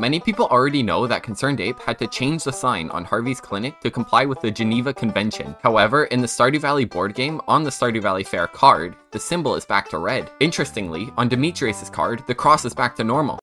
Many people already know that Concerned Ape had to change the sign on Harvey's clinic to comply with the Geneva Convention. However, in the Stardew Valley board game, on the Stardew Valley Fair card, the symbol is back to red. Interestingly, on Demetrius' card, the cross is back to normal.